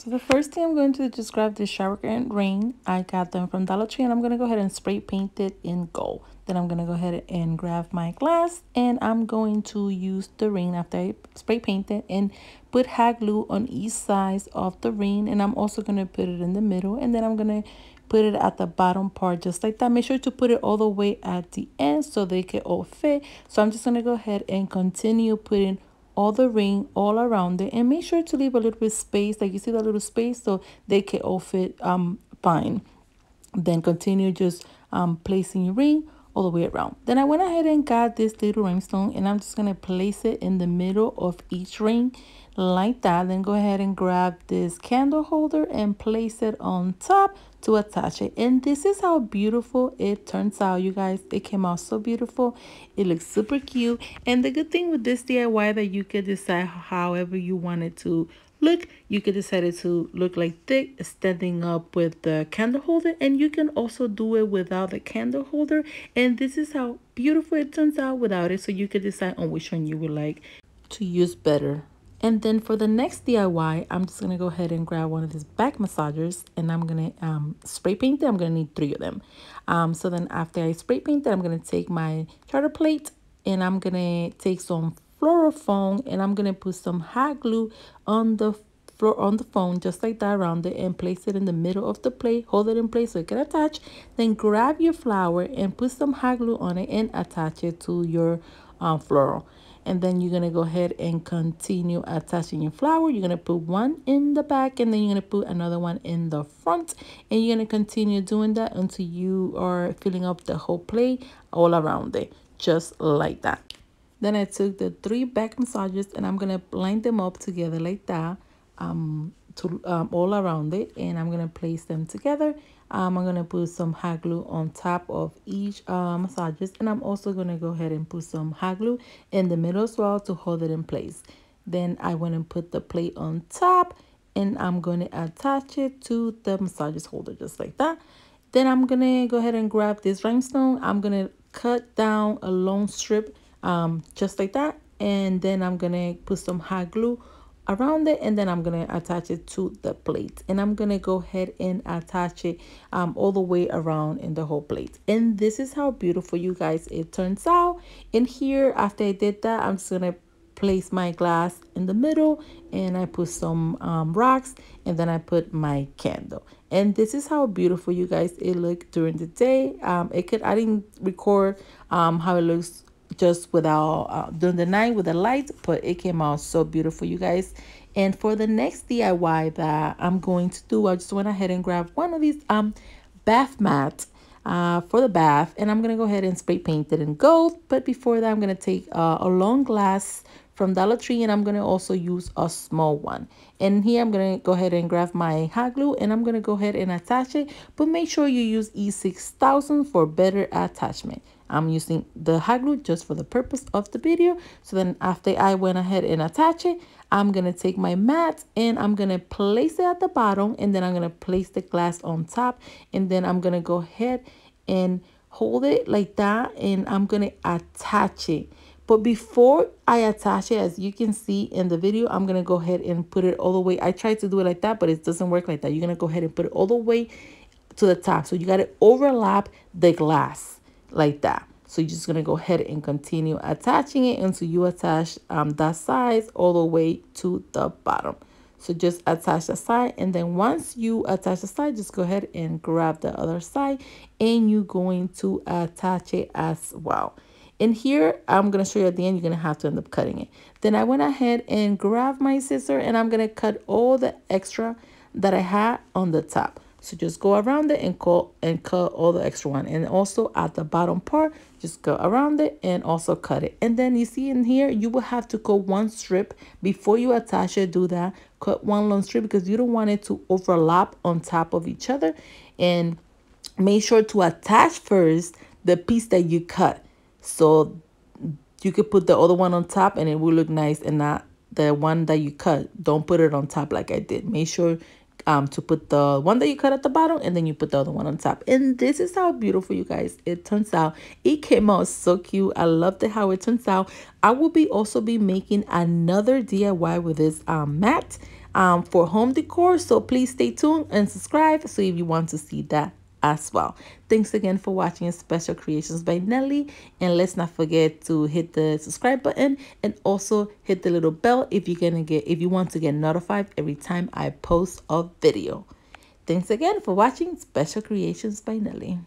So the first thing I'm going to just grab this shower curtain ring. I got them from Dollar Tree and I'm going to go ahead and spray paint it in gold. Then I'm going to go ahead and grab my glass and I'm going to use the ring after I spray paint it and put hot glue on each side of the ring. And I'm also going to put it in the middle and then I'm going to put it at the bottom part just like that. Make sure to put it all the way at the end so they can all fit. So I'm just going to go ahead and continue putting all the ring all around it. And make sure to leave a little bit space like you see that little space so they can all fit um fine. Then continue just um placing your ring all the way around. Then i went ahead and got this little rhinestone and i'm just going to place it in the middle of each ring like that. Then go ahead and grab this candle holder and place it on top to attach it. And this is how beautiful it turns out you guys. It came out so beautiful. It looks super cute. And the good thing with this diy that you can decide however you want it to look you can decide it to look like thick standing up with the candle holder and you can also do it without the candle holder and this is how beautiful it turns out without it so you can decide on which one you would like to use better and then for the next DIY, I'm just going to go ahead and grab one of these back massagers and I'm going to um, spray paint it. I'm going to need three of them. Um, so then after I spray paint it, I'm going to take my charger plate and I'm going to take some floral foam and I'm going to put some hot glue on the floor on the foam just like that around it and place it in the middle of the plate. Hold it in place so it can attach. Then grab your flower and put some hot glue on it and attach it to your um, floral. And then you're going to go ahead and continue attaching your flower. You're going to put one in the back and then you're going to put another one in the front. And you're going to continue doing that until you are filling up the whole plate all around it just like that then I took the three back massages and I'm going to line them up together like that um, to um, all around it and I'm going to place them together um, I'm going to put some hot glue on top of each uh, massages and I'm also going to go ahead and put some hot glue in the middle as well to hold it in place. Then I went and put the plate on top and I'm going to attach it to the massages holder just like that. Then I'm going to go ahead and grab this rhinestone. I'm going to cut down a long strip um, just like that. And then I'm to put some hot glue around it and then I'm to attach it to the plate. And I'm to go ahead and attach it um, all the way around in the whole plate. And this is how beautiful you guys it turns out. And here after I did that I'm just to place my glass in the middle and I put some um, rocks and then I put my candle. And this is how beautiful you guys it looked during the day. Um, it could I didn't record um, how it looks just without uh, during the night with the light but it came out so beautiful you guys and for the next DIY that I'm going to do I just went ahead and grabbed one of these um bath mats uh, for the bath and I'm gonna go ahead and spray paint it in gold but before that I'm gonna take uh, a long glass from Dollar Tree and I'm going to also use a small one. And here I'm going to go ahead and grab my hot glue and I'm going to go ahead and attach it. But make sure you use E6000 for better attachment. I'm using the hot glue just for the purpose of the video. So then after I went ahead and attach it, I'm going to take my mat and I'm going to place it at the bottom and then I'm going to place the glass on top and then I'm going to go ahead and hold it like that and I'm going to attach it but before I attach it, as you can see in the video, I'm going to go ahead and put it all the way. I tried to do it like that, but it doesn't work like that. You're going to go ahead and put it all the way to the top. So you got to overlap the glass like that. So you're just going to go ahead and continue attaching it until you attach um, that size all the way to the bottom. So just attach the side and then once you attach the side, just go ahead and grab the other side and you're going to attach it as well. And here, I'm going to show you at the end, you're going to have to end up cutting it. Then I went ahead and grabbed my scissor and I'm going to cut all the extra that I had on the top. So just go around it and cut and cut all the extra one. And also at the bottom part, just go around it and also cut it. And then you see in here, you will have to cut one strip before you attach it. Do that. Cut one long strip because you don't want it to overlap on top of each other. And make sure to attach first the piece that you cut so you could put the other one on top and it will look nice and not the one that you cut. Don't put it on top like I did. Make sure um, to put the one that you cut at the bottom and then you put the other one on top. And this is how beautiful you guys it turns out. It came out so cute. I loved it how it turns out. I will be also be making another DIY with this um, mat um, for home decor. So please stay tuned and subscribe so if you want to see that as well. Thanks again for watching Special Creations by Nelly. And let's not forget to hit the subscribe button and also hit the little bell if you're gonna get if you want to get notified every time I post a video. Thanks again for watching Special Creations by Nelly.